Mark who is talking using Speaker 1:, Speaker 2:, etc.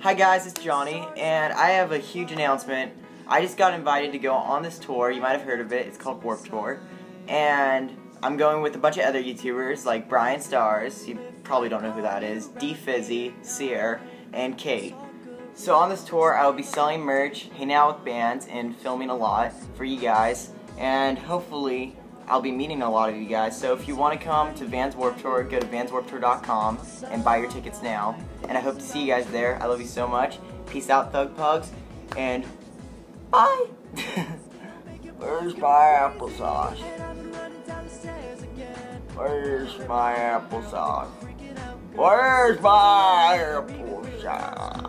Speaker 1: Hi guys, it's Johnnie, and I have a huge announcement. I just got invited to go on this tour. You might have heard of it. It's called Warp Tour, and I'm going with a bunch of other YouTubers like Brian Stars. You probably don't know who that is. DeeFizzy, Sierra, and Kate. So on this tour, I will be selling merch, hanging out with bands, and filming a lot for you guys. And hopefully, I'll be meeting a lot of you guys. So if you want to come to Vans Warped Tour, go to vanswarpedtour.com and buy your tickets now. And I hope to see you guys there. I love you so much. Peace out, Thug Pugs, and bye. Where's my applesauce? Where's my applesauce? Where's my applesauce?